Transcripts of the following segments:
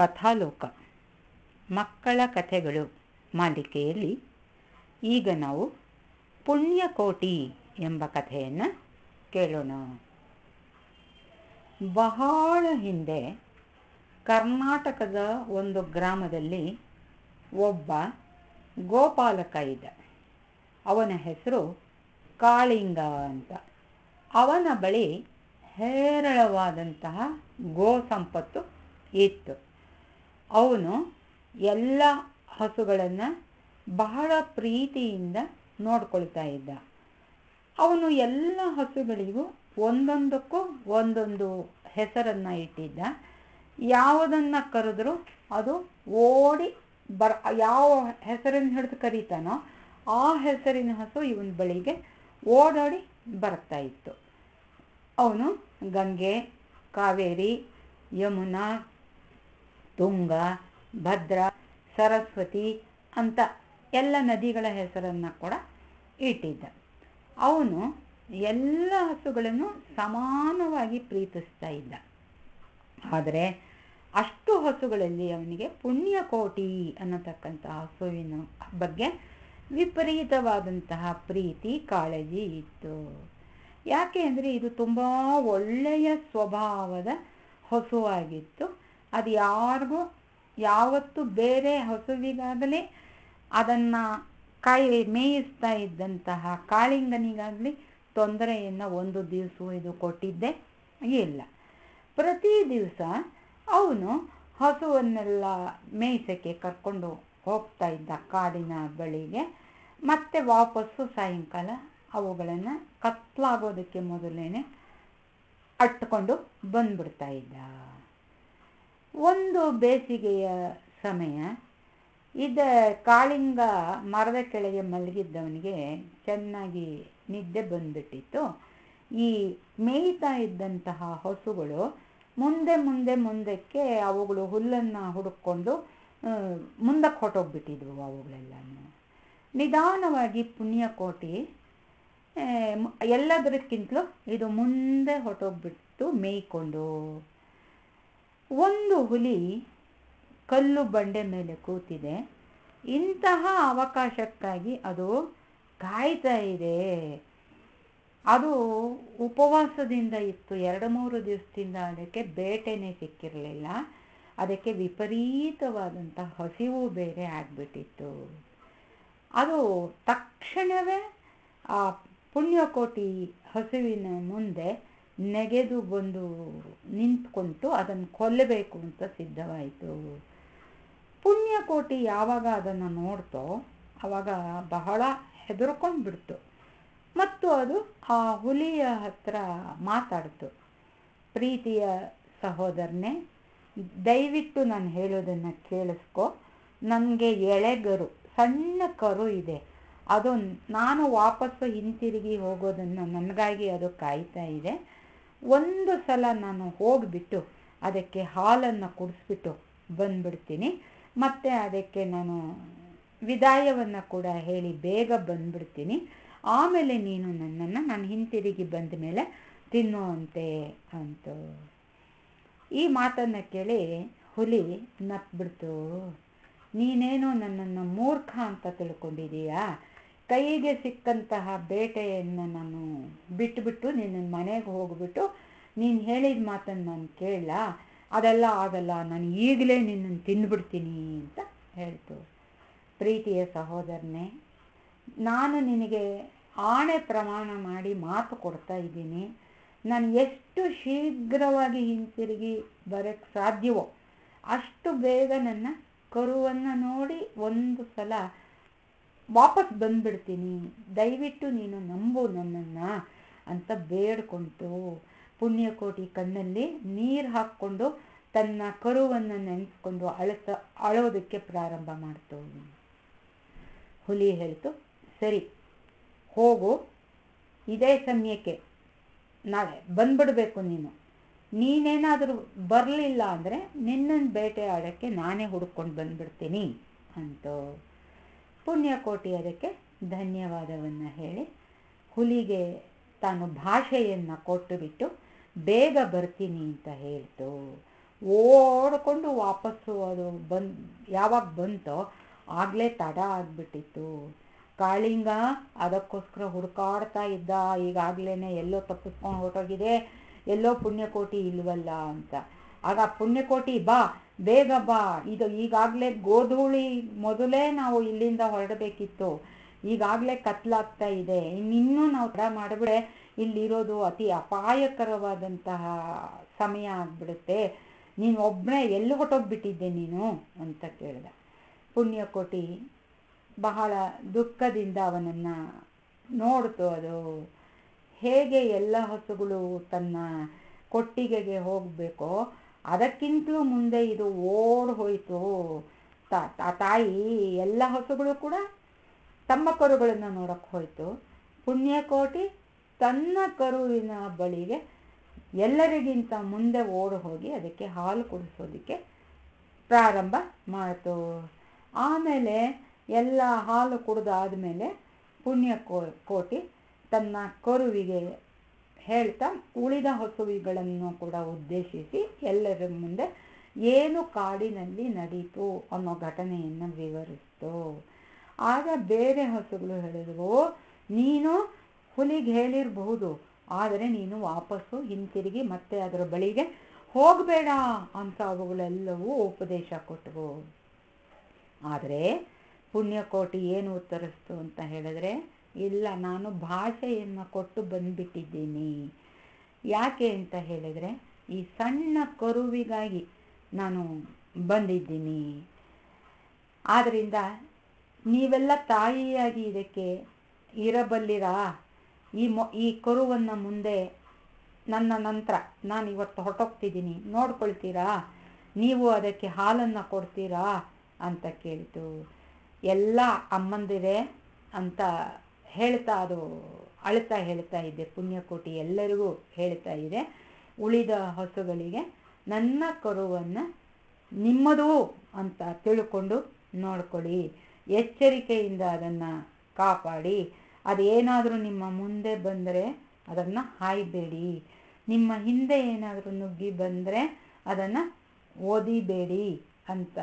ಕಥಾಲೋಕ. ಮಕ್ಕಳ ಕಥೆಗಳು ಮಾಲಿಕೆಯಲ್ಲಿ. ಈಗ ನಾವು ಪುಣ್ಯಕೋಟಿ ಎಂಬ ಕಥೆಯನ್ನು ಕೇಳೋಣ. ಬಹಳ ಹಿಂದೆ ಕರ್ನಾಟಕದ ಒಂದು ಗ್ರಾಮದಲ್ಲಿ ಒಬ್ಬ ಗೋಪಾಲಕ ಇದ್ದ. ಅವನ ಹೆಸರು ಕಾಳಿಂಗ ಅಂತ. ಅವನ ಬಳಿ ಹೇರಳವಾದಂತಹ ಗೋ ಸಂಪತ್ತು ಇತ್ತು. ಅವನು ಎಲ್ಲ ಹಸುಗಳನ್ನು ಬಹಳ ಪ್ರೀತಿಯಿಂದ ನೋಡ್ಕೊಳ್ತಾ ಇದ್ದ. ಅವನು ಎಲ್ಲ ಹಸುಗಳಿಗೂ ಒಂದೊಂದಕ್ಕೂ ಒಂದೊಂದು ಹೆಸರನ್ನು ಇಟ್ಟಿದ್ದ. ಯಾವುದನ್ನು ಕರೆದ್ರೂ ಅದು ಓಡಿ ಬರ, ಯಾವ ಹೆಸರನ್ನು ಹಿಡಿದು ಕರೀತಾನೋ ಆ ಹೆಸರಿನ ಹಸು ಇವನ ಬಳಿಗೆ ಓಡಾಡಿ ಬರ್ತಾ ಇತ್ತು. ಅವನು ಗಂಗೆ, ಕಾವೇರಿ, ಯಮುನಾ ತುಂಗ, ಭದ್ರ, ಸರಸ್ವತಿ ಅಂತ ಎಲ್ಲ ನದಿಗಳ ಹೆಸರನ್ನು ಕೂಡ ಇಟ್ಟಿದ್ದ. ಅವನು ಎಲ್ಲ ಹಸುಗಳನ್ನು ಸಮಾನವಾಗಿ ಪ್ರೀತಿಸ್ತಾ ಇದ್ದ. ಆದರೆ ಅಷ್ಟು ಹಸುಗಳಲ್ಲಿ ಅವನಿಗೆ ಪುಣ್ಯಕೋಟಿ ಅನ್ನತಕ್ಕಂತಹ ಹಸುವಿನ ಬಗ್ಗೆ ವಿಪರೀತವಾದಂತಹ ಪ್ರೀತಿ, ಕಾಳಜಿ ಇತ್ತು. ಯಾಕೆ ಅಂದರೆ ಇದು ತುಂಬ ಒಳ್ಳೆಯ ಸ್ವಭಾವದ ಹಸುವಾಗಿತ್ತು. ಅದು ಯಾರಿಗೂ ಯಾವತ್ತು ಬೇರೆ ಹಸುವಿಗಾಗಲಿ ಅದನ್ನು ಕಾಯಿ ಮೇಯಿಸ್ತಾ ಇದ್ದಂತಹ ಕಾಳಿಂಗನಿಗಾಗಲಿ ತೊಂದರೆಯನ್ನು ಒಂದು ದಿವಸ ಇದು ಕೊಟ್ಟಿದ್ದೇ ಇಲ್ಲ. ಪ್ರತಿ ದಿವಸ ಅವನು ಹಸುವನ್ನೆಲ್ಲ ಮೇಯಿಸೋಕ್ಕೆ ಕರ್ಕೊಂಡು ಹೋಗ್ತಾ ಇದ್ದ ಕಾಡಿನ ಬಳಿಗೆ ಮತ್ತೆ ವಾಪಸ್ಸು ಸಾಯಂಕಾಲ ಅವುಗಳನ್ನು ಕತ್ಲಾಗೋದಕ್ಕೆ ಮೊದಲೇನೆ ಅಟ್ಕೊಂಡು ಬಂದ್ಬಿಡ್ತಾ ಇದ್ದ. ಒಂದು ಬೇಸಿಗೆಯ ಸಮಯ, ಇದ ಕಾಳಿಂಗ ಮರದ ಕೆಳಗೆ ಮಲಗಿದ್ದವನಿಗೆ ಚೆನ್ನಾಗಿ ನಿದ್ದೆ ಬಂದ್ಬಿಟ್ಟಿತ್ತು. ಈ ಮೇಯ್ತಾ ಇದ್ದಂತಹ ಹಸುಗಳು ಮುಂದೆ ಮುಂದೆ ಮುಂದಕ್ಕೆ ಅವುಗಳು ಹುಲ್ಲನ್ನು ಹುಡುಕೊಂಡು ಮುಂದಕ್ಕೆ ಹೊಟ್ಟೋಗ್ಬಿಟ್ಟಿದ್ವು ಅವುಗಳೆಲ್ಲ ನಿಧಾನವಾಗಿ ಪುಣ್ಯಕೋಟಿ ಎಲ್ಲದಕ್ಕಿಂತಲೂ ಇದು ಮುಂದೆ ಹೊಟ್ಟೋಗ್ಬಿಟ್ಟು ಮೇಯ್ಕೊಂಡು ಒಂದು ಹುಲಿ ಕಲ್ಲು ಬಂಡೆ ಮೇಲೆ ಕೂತಿದೆ. ಇಂತಹ ಅವಕಾಶಕ್ಕಾಗಿ ಅದು ಕಾಯ್ತಾ ಇದೆ. ಅದು ಉಪವಾಸದಿಂದ ಇತ್ತು. ಎರಡು ಮೂರು ದಿವಸದಿಂದ ಅದಕ್ಕೆ ಬೇಟೆನೇ ಸಿಕ್ಕಿರಲಿಲ್ಲ. ಅದಕ್ಕೆ ವಿಪರೀತವಾದಂಥ ಹಸಿವು ಬೇರೆ ಆಗ್ಬಿಟ್ಟಿತ್ತು. ಅದು ತಕ್ಷಣವೇ ಆ ಪುಣ್ಯಕೋಟಿ ಹಸುವಿನ ಮುಂದೆ ನೆಗೆದು ಬಂದು ನಿಂತ್ಕೊಂತು ಅದನ್ನು ಕೊಲ್ಲಬೇಕು ಅಂತ ಸಿದ್ಧವಾಯಿತು. ಪುಣ್ಯಕೋಟಿ ಯಾವಾಗ ಅದನ್ನು ನೋಡ್ತೋ ಆವಾಗ ಬಹಳ ಹೆದರ್ಕೊಂಡ್ಬಿಡ್ತು. ಮತ್ತು ಅದು ಆ ಹುಲಿಯ ಹತ್ರ ಮಾತಾಡ್ತು. ಪ್ರೀತಿಯ ಸಹೋದರನೇ, ದಯವಿಟ್ಟು ನಾನು ಹೇಳೋದನ್ನು ಕೇಳಿಸ್ಕೊ. ನನಗೆ ಎಳೆಗರು, ಸಣ್ಣ ಕರು ಇದೆ. ಅದು ನಾನು ವಾಪಸ್ಸು ಹಿಂತಿರುಗಿ ಹೋಗೋದನ್ನು ನನಗಾಗಿ ಅದು ಕಾಯ್ತಾ ಇದೆ. ಒಂದು ಸಲ ನಾನು ಹೋಗಿಬಿಟ್ಟು ಅದಕ್ಕೆ ಹಾಲನ್ನು ಕುಡಿಸ್ಬಿಟ್ಟು ಬಂದ್ಬಿಡ್ತೀನಿ. ಮತ್ತು ಅದಕ್ಕೆ ನಾನು ವಿದಾಯವನ್ನು ಕೂಡ ಹೇಳಿ ಬೇಗ ಬಂದ್ಬಿಡ್ತೀನಿ. ಆಮೇಲೆ ನೀನು ನನ್ನನ್ನು ನಾನು ಹಿಂತಿರುಗಿ ಬಂದ ಮೇಲೆ ತಿನ್ನುವಂತೆ ಅಂತ ಈ ಮಾತನ್ನು ಕೇಳಿ ಹುಲಿ ನಕ್ಬಿಡ್ತು. ನೀನೇನೋ ನನ್ನನ್ನು ಮೂರ್ಖ ಅಂತ ತಿಳ್ಕೊಂಡಿದೀಯಾ ಕೈಗೆ ಸಿಕ್ಕಂತಹ ಬೇಟೆಯನ್ನು ನಾನು ಬಿಟ್ಟುಬಿಟ್ಟು ನಿನ್ನ ಮನೆಗೆ ಹೋಗ್ಬಿಟ್ಟು ನೀನು ಹೇಳಿದ ಮಾತನ್ನು ನಾನು ಕೇಳಲ್ಲ ಅದೆಲ್ಲ ಆಗಲ್ಲ, ನಾನು ಈಗಲೇ ನಿನ್ನನ್ನು ತಿಂದ್ಬಿಡ್ತೀನಿ ಅಂತ ಹೇಳ್ತು. ಪ್ರೀತಿಯ ಸಹೋದರನೇ, ನಾನು ನಿನಗೆ ಆಣೆ ಪ್ರಮಾಣ ಮಾಡಿ ಮಾತು ಕೊಡ್ತಾ ಇದ್ದೀನಿ. ನಾನು ಎಷ್ಟು ಶೀಘ್ರವಾಗಿ ಹಿಂತಿರುಗಿ ಬರೋಕ್ಕೆ ಸಾಧ್ಯವೋ, ಅಷ್ಟು ಬೇಗ ನನ್ನ ಕರುವನ್ನು ನೋಡಿ ಒಂದು ಸಲ ವಾಪಸ್ ಬಂದ್ಬಿಡ್ತೀನಿ. ದಯವಿಟ್ಟು ನೀನು ನಂಬು ನನ್ನನ್ನು ಅಂತ ಬೇಡ್ಕೊಂತು. ಪುಣ್ಯಕೋಟಿ ಕಣ್ಣಲ್ಲಿ ನೀರು ಹಾಕ್ಕೊಂಡು ತನ್ನ ಕರುವನ್ನು ನೆನೆಸ್ಕೊಂಡು ಅಳತ ಅಳೋದಕ್ಕೆ ಪ್ರಾರಂಭ ಮಾಡ್ತು ಹುಲಿ ಹೇಳ್ತು, ಸರಿ, ಹೋಗು. ಇದೇ ಸಮಯಕ್ಕೆ ನಾಳೆ ಬಂದ್ಬಿಡ್ಬೇಕು ನೀನು. ನೀನೇನಾದರೂ ಬರಲಿಲ್ಲ ಅಂದರೆ ನಿನ್ನನ್ನು ಬೇಟೆ ಆಡೋಕ್ಕೆ ನಾನೇ ಹುಡ್ಕೊಂಡು ಬಂದ್ಬಿಡ್ತೀನಿ, ಅಂತೂ. ಪುಣ್ಯಕೋಟಿ ಅದಕ್ಕೆ ಧನ್ಯವಾದವನ್ನು ಹೇಳಿ ಹುಲಿಗೆ ತಾನು ಭಾಷೆಯನ್ನು ಕೊಟ್ಟು ಬಿಟ್ಟು ಬೇಗ ಬರ್ತೀನಿ ಅಂತ ಹೇಳ್ತು. ಓಡಿಕೊಂಡು ವಾಪಸ್ಸು ಅದು ಬನ್ ಯಾವಾಗ ಬಂತೋ ಆಗಲೇ ತಡ ಆಗಿಬಿಟ್ಟಿತ್ತು. ಕಾಳಿಂಗ ಅದಕ್ಕೋಸ್ಕರ ಹುಡುಕಾಡ್ತಾ ಇದ್ದ ಈಗಾಗಲೇ ಎಲ್ಲೋ ತಪ್ಪಿಸ್ಕೊಂಡು ಹೊರಟೋಗಿದೆ, ಎಲ್ಲೋ ಪುಣ್ಯಕೋಟಿ ಇಲ್ವಲ್ಲ ಅಂತ. ಆಗ ಪುಣ್ಯಕೋಟಿ ಬಾ, ಬೇಗ ಬಾ. ಇದು ಈಗಾಗಲೇ ಗೋಧೂಳಿ ಮೊದಲೇ ನಾವು ಇಲ್ಲಿಂದ ಹೊರಡಬೇಕಿತ್ತು. ಈಗಾಗಲೇ ಕತ್ಲಾಗ್ತಾ ಇದೆ. ಇನ್ನಿನ್ನೂ ನಾವು ತಡ ಮಾಡಿಬಿಡೆ ಇಲ್ಲಿರೋದು ಅತಿ ಅಪಾಯಕರವಾದಂತಹ ಸಮಯ ಆಗ್ಬಿಡುತ್ತೆ. ನೀನು ಒಬ್ಬನೇ ಎಲ್ಲಿ ಹೊಟ್ಟೋಗ್ಬಿಟ್ಟಿದ್ದೆ ನೀನು? ಅಂತ ಕೇಳಿದ. ಪುಣ್ಯಕೋಟಿ ಬಹಳ ದುಃಖದಿಂದ ಅವನನ್ನು ನೋಡ್ತು. ಅದು ಹೇಗೆ ಎಲ್ಲ ಹಸುಗಳು ತನ್ನ ಕೊಟ್ಟಿಗೆಗೆ ಹೋಗಬೇಕೋ ಅದಕ್ಕಿಂತಲೂ ಮುಂದೆ ಇದು ಓಡ್ ಹೋಯಿತು. ತಾಯಿ ಎಲ್ಲ ಹಸುಗಳು ಕೂಡ ತಮ್ಮ ಕರುಗಳನ್ನು ನೋಡಕ್ಕೆ ಹೋಯಿತು. ಪುಣ್ಯಕೋಟಿ ತನ್ನ ಕರುವಿನ ಬಳಿಗೆ ಎಲ್ಲರಿಗಿಂತ ಮುಂದೆ ಓಡಿ ಹೋಗಿ ಅದಕ್ಕೆ ಹಾಲು ಕುಡಿಸೋದಕ್ಕೆ ಪ್ರಾರಂಭ ಮಾಡಿತು. ಆಮೇಲೆ ಎಲ್ಲ ಹಾಲು ಕುಡಿದಾದ್ಮೇಲೆ ಪುಣ್ಯ ಕೋಟಿ ತನ್ನ ಕರುವಿಗೆ ಹೇಳ್ತಾ ಉಳಿದ ಹಸುವಿಗಳನ್ನು ಕೂಡ ಉದ್ದೇಶಿಸಿ ಎಲ್ಲರ ಮುಂದೆ ಏನು ಕಾಡಿನಲ್ಲಿ ನಡೀತು ಅನ್ನೋ ಘಟನೆಯನ್ನು ವಿವರಿಸ್ತು. ಆಗ ಬೇರೆ ಹಸುಗಳು ಹೇಳಿದವು, ನೀನು ಹುಲಿಗೆ ಹೇಳಿರಬಹುದು, ಆದರೆ ನೀನು ವಾಪಸ್ಸು ಹಿಂತಿರುಗಿ ಮತ್ತೆ ಅದರ ಬಳಿಗೆ ಹೋಗಬೇಡ ಅಂತ ಅವುಗಳೆಲ್ಲವೂ ಉಪದೇಶ ಕೊಟ್ಟವು. ಆದರೆ ಪುಣ್ಯಕೋಟಿ ಏನು ಉತ್ತರಿಸ್ತು ಅಂತ ಹೇಳಿದ್ರೆ ಇಲ್ಲ, ನಾನು ಭಾಷೆಯನ್ನು ಕೊಟ್ಟು ಬಂದ್ಬಿಟ್ಟಿದ್ದೀನಿ. ಯಾಕೆ ಅಂತ ಹೇಳಿದರೆ, ಈ ಸಣ್ಣ ಕರುವಿಗಾಗಿ ನಾನು ಬಂದಿದ್ದೀನಿ. ಆದ್ದರಿಂದ ನೀವೆಲ್ಲ ತಾಯಿಯಾಗಿ ಇದಕ್ಕೆ ಇರಬಲ್ಲಿರಾ? ಈ ಮೊ, ಈ ಕರುವನ್ನು ಮುಂದೆ ನನ್ನ ನಂತರ ನಾನು ಇವತ್ತು ಹೊರಟೋಗ್ತಿದ್ದೀನಿ. ನೋಡ್ಕೊಳ್ತೀರಾ? ನೀವು ಅದಕ್ಕೆ ಹಾಲನ್ನು ಕೊಡ್ತೀರಾ? ಅಂತ ಕೇಳಿತು. ಎಲ್ಲ ಅಮ್ಮಂದಿರೆ ಅಂತ ಹೇಳ್ತಾ ಅದು ಅಳ್ತಾ ಹೇಳ್ತಾ ಇದೆ, ಪುಣ್ಯಕೋಟಿ ಎಲ್ಲರಿಗೂ ಹೇಳ್ತಾ ಇದೆ. ಉಳಿದ ಹಸುಗಳಿಗೆ ನನ್ನ ಕರುವನ್ನು ನಿಮ್ಮದು ಅಂತ ತಿಳ್ಕೊಂಡು ನೋಡ್ಕೊಳ್ಳಿ. ಎಚ್ಚರಿಕೆಯಿಂದ ಅದನ್ನು ಕಾಪಾಡಿ. ಅದೇನಾದರೂ ನಿಮ್ಮ ಮುಂದೆ ಬಂದರೆ ಅದನ್ನು ಹಾಯಬೇಡಿ. ನಿಮ್ಮ ಹಿಂದೆ ಏನಾದರೂ ನುಗ್ಗಿ ಬಂದರೆ ಅದನ್ನು ಓದಿಬೇಡಿ ಅಂತ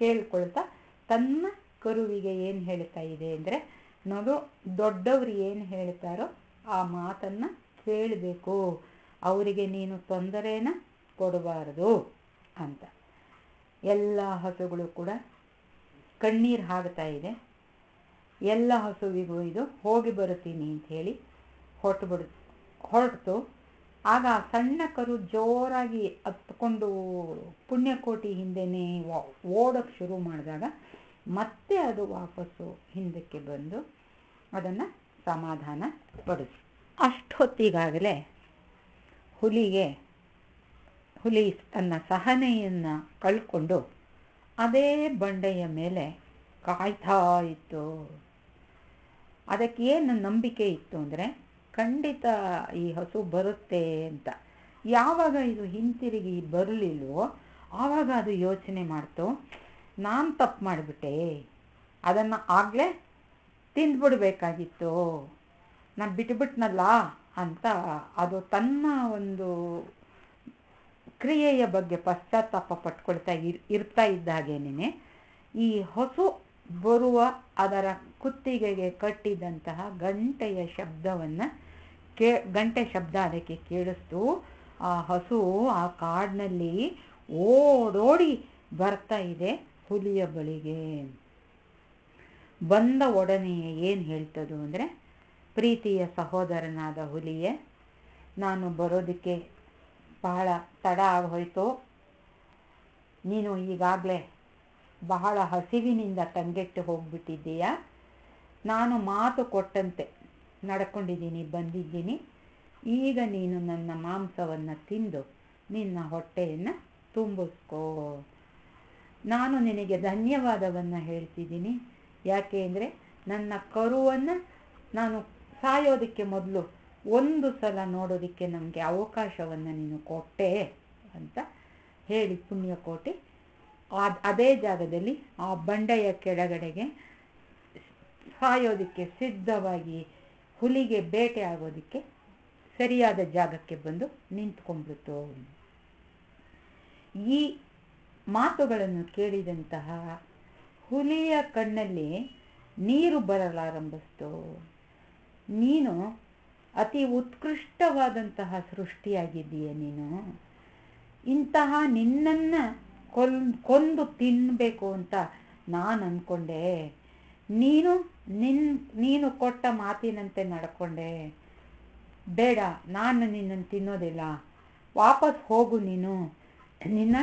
ಕೇಳ್ಕೊಳ್ತಾ ತನ್ನ ಕರುವಿಗೆ ಏನು ಹೇಳ್ತಾ ಇದೆ ಅಂದರೆ ನೋಡು ದೊಡ್ಡವ್ರು ಏನು ಹೇಳ್ತಾರೋ ಆ ಮಾತನ್ನು ಕೇಳಬೇಕು ಅವರಿಗೆ ನೀನು ತೊಂದರೆನ ಕೊಡಬಾರದು ಅಂತ. ಎಲ್ಲ ಹಸುಗಳು ಕೂಡ ಕಣ್ಣೀರು ಹಾಕ್ತಾ ಇದೆ. ಎಲ್ಲ ಹಸುವಿಗೂ ಇದು ಹೋಗಿ ಬರುತ್ತೀನಿ ಅಂತ ಹೇಳಿ ಹೊರಟು ಹೊರಟು. ಆಗ ಸಣ್ಣ ಕರು ಜೋರಾಗಿ ಹತ್ಕೊಂಡು ಪುಣ್ಯಕೋಟಿ ಹಿಂದೆನೇ ಓಡೋಕ್ಕೆ ಶುರು ಮಾಡಿದಾಗ ಮತ್ತೆ ಅದು ವಾಪಸ್ಸು ಹಿಂದಕ್ಕೆ ಬಂದು ಅದನ್ನು ಸಮಾಧಾನ ಪಡಿಸಿ ಅಷ್ಟೊತ್ತಿಗಾಗಲೇ ಹುಲಿಗೆ, ಹುಲಿ ತನ್ನ ಸಹನೆಯನ್ನು ಕಳ್ಕೊಂಡು ಅದೇ ಬಂಡೆಯ ಮೇಲೆ ಕಾಯ್ತಾ ಇತ್ತು. ಅದಕ್ಕೆ ಏನು ನಂಬಿಕೆ ಇತ್ತು ಅಂದರೆ, ಖಂಡಿತ ಈ ಹಸು ಬರುತ್ತೆ ಅಂತ. ಯಾವಾಗ ಇದು ಹಿಂತಿರುಗಿ ಬರಲಿಲ್ವೋ, ಆವಾಗ ಅದು ಯೋಚನೆ ಮಾಡ್ತು, ನಾನು ತಪ್ಪು ಮಾಡಿಬಿಟ್ಟೆ. ಅದನ್ನು ಆಗಲೇ ತಿಂದ್ಬಿಡ್ಬೇಕಾಗಿತ್ತು. ನಾನು ಬಿಟ್ಬಿಟ್ನಲ್ಲ ಅಂತ ಅದು ತನ್ನ ಒಂದು ಕ್ರಿಯೆಯ ಬಗ್ಗೆ ಪಶ್ಚಾತ್ತಾಪ ಪಟ್ಕೊಳ್ತಾ ಇರ್, ಇರ್ತಾ ಇದ್ದಾಗೇನೆ ಈ ಹಸು ಬರುವ ಅದರ ಕುತ್ತಿಗೆಗೆ ಕಟ್ಟಿದಂತಹ ಗಂಟೆಯ ಶಬ್ದವನ್ನು ಕೇ, ಗಂಟೆ ಶಬ್ದ ಅದಕ್ಕೆ ಕೇಳಿಸ್ತು. ಆ ಹಸು ಆ ಕಾಡಿನಲ್ಲಿ ಓಡೋಡಿ ಬರ್ತಾ ಇದೆ ಹುಲಿಯ ಬಳಿಗೆ. ಬಂದ ಒಡನೆ ಏನು ಹೇಳ್ತದು ಅಂದರೆ, ಪ್ರೀತಿಯ ಸಹೋದರನಾದ ಹುಲಿಯೇ, ನಾನು ಬರೋದಕ್ಕೆ ಬಹಳ ತಡ ಆಗೋಯ್ತು. ನೀನು ಈಗಾಗಲೇ ಬಹಳ ಹಸಿವಿನಿಂದ ತಂಗೆಟ್ಟು ಹೋಗ್ಬಿಟ್ಟಿದ್ದೀಯ? ನಾನು ಮಾತು ಕೊಟ್ಟಂತೆ ನಡ್ಕೊಂಡಿದ್ದೀನಿ, ಬಂದಿದ್ದೀನಿ. ಈಗ ನೀನು ನನ್ನ ಮಾಂಸವನ್ನು ತಿಂದು ನಿನ್ನ ಹೊಟ್ಟೆಯನ್ನು ತುಂಬಿಸ್ಕೋ. ನಾನು ನಿನಗೆ ಧನ್ಯವಾದವನ್ನು ಹೇಳ್ತಿದ್ದೀನಿ. ಯಾಕೆ ಅಂದರೆ ನನ್ನ ಕರುವನ್ನು ನಾನು ಸಾಯೋದಕ್ಕೆ ಮೊದಲು ಒಂದು ಸಲ ನೋಡೋದಕ್ಕೆ ನಮಗೆ ಅವಕಾಶವನ್ನು ನೀನು ಕೊಟ್ಟೆ ಅಂತ ಹೇಳಿ ಪುಣ್ಯಕೋಟಿ. ಅದೇ ಜಾಗದಲ್ಲಿ ಆ ಬಂಡೆಯ ಕೆಳಗಡೆಗೆ ಸಾಯೋದಕ್ಕೆ ಸಿದ್ಧವಾಗಿ ಹುಲಿಗೆ ಬೇಟೆ ಆಗೋದಕ್ಕೆ ಸರಿಯಾದ ಜಾಗಕ್ಕೆ ಬಂದು ನಿಂತ್ಕೊಂಡ್ಬಿಡ್ತು ಈ ಮಾತುಗಳನ್ನು ಕೇಳಿದಂತಹ ಹುಲಿಯ ಕಣ್ಣಲ್ಲಿ ನೀರು ಬರಲಾರಂಭಿಸ್ತು. ನೀನು ಅತಿ ಉತ್ಕೃಷ್ಟವಾದಂತಹ ಸೃಷ್ಟಿಯಾಗಿದ್ದೀಯ ನೀನು. ಇಂತಹ ನಿನ್ನನ್ನು ಕೊಲ್, ಕೊಂದು ತಿನ್ನಬೇಕು ಅಂತ ನಾನು ಅಂದ್ಕೊಂಡೆ ನೀನು ನಿನ್, ನೀನು ಕೊಟ್ಟ ಮಾತಿನಂತೆ ನಡ್ಕೊಂಡೆ. ಬೇಡ, ನಾನು ನಿನ್ನನ್ನು ತಿನ್ನೋದಿಲ್ಲ. ವಾಪಸ್ ಹೋಗು ನೀನು. ನಿನ್ನ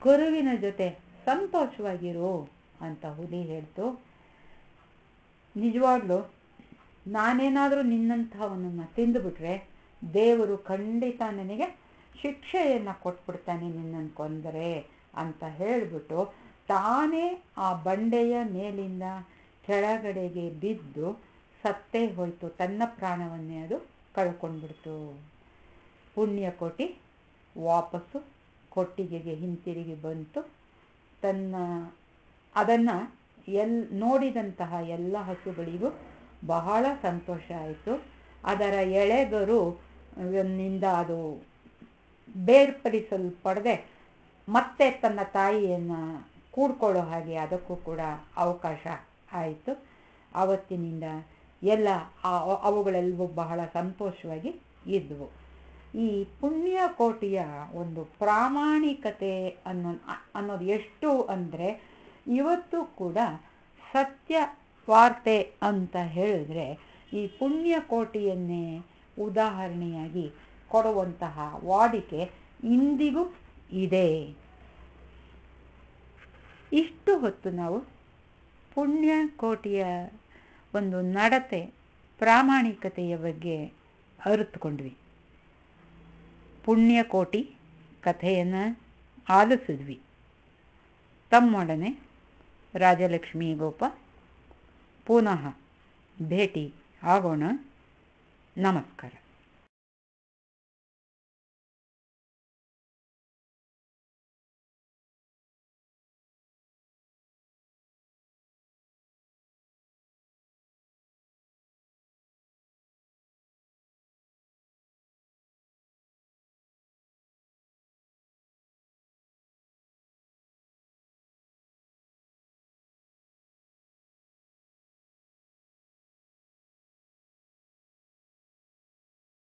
ಕರುವಿನ ಜೊತೆ ಸಂತೋಷವಾಗಿರು. ಅಂತ ಹುಲಿ ಹೇಳ್ತು. ನಿಜವಾಗ್ಲೂ ನಾನೇನಾದರೂ ನಿನ್ನಂಥವನನ್ನು ತಿಂದುಬಿಟ್ರೆ ದೇವರು ಖಂಡಿತ ನನಗೆ ಶಿಕ್ಷೆಯನ್ನು ಕೊಟ್ಬಿಡ್ತಾನೆ ನಿನ್ನನ್ನು ಕೊಂದರೆ ಅಂತ ಹೇಳಿಬಿಟ್ಟು ತಾನೇ ಆ ಬಂಡೆಯ ಮೇಲಿಂದ ಕೆಳಗಡೆಗೆ ಬಿದ್ದು ಸತ್ತೇ ಹೋಯಿತು. ತನ್ನ ಪ್ರಾಣವನ್ನೇ ಅದು ಕಳ್ಕೊಂಡ್ಬಿಡ್ತು. ಪುಣ್ಯಕೋಟಿ ವಾಪಸ್ಸು ಕೊಟ್ಟಿಗೆಗೆ ಹಿಂತಿರುಗಿ ಬಂತು. ತನ್ನ ಅದನ್ನು ಎಲ್ ನೋಡಿದಂತಹ ಎಲ್ಲ ಹಸುಗಳಿಗೂ ಬಹಳ ಸಂತೋಷ ಆಯಿತು. ಅದರ ಎಳೆಗರು ನಿಂದ ಅದು ಬೇರ್ಪಡಿಸಲ್ಪಡದೆ ಮತ್ತೆ ತನ್ನ ತಾಯಿಯನ್ನು ಕೂಡ್ಕೊಳ್ಳೋ ಹಾಗೆ ಅದಕ್ಕೂ ಕೂಡ ಅವಕಾಶ ಆಯಿತು. ಆವತ್ತಿನಿಂದ ಎಲ್ಲ ಅವುಗಳೆಲ್ಲವೂ ಬಹಳ ಸಂತೋಷವಾಗಿ ಇದ್ವು. ಈ ಪುಣ್ಯ ಕೋಟಿಯ ಒಂದು ಪ್ರಾಮಾಣಿಕತೆ ಅನ್ನೋ, ಅನ್ನೋದು ಎಷ್ಟು ಅಂದರೆ ಇವತ್ತು ಕೂಡ ಸತ್ಯ ವಾರ್ತೆ ಅಂತ ಹೇಳಿದ್ರೆ ಈ ಪುಣ್ಯಕೋಟಿಯನ್ನೇ ಉದಾಹರಣೆಯಾಗಿ ಕೊಡುವಂತಹ ವಾಡಿಕೆ ಇಂದಿಗೂ ಇದೆ. ಇಷ್ಟು ಹೊತ್ತು ನಾವು ಪುಣ್ಯಕೋಟಿಯ ಒಂದು ನಡತೆ, ಪ್ರಾಮಾಣಿಕತೆಯ ಬಗ್ಗೆ ಅರಿತುಕೊಂಡ್ವಿ. ಪುಣ್ಯಕೋಟಿ ಕಥೆಯನ್ನು ಆಲಿಸಿದ್ವಿ. ತಮ್ಮೊಡನೆ ರಾಜಲಕ್ಷ್ಮಿ ಗೋಪ ಪುನಃ ಭೇಟಿ ಆಗೋಣ ನಮಸ್ಕಾರ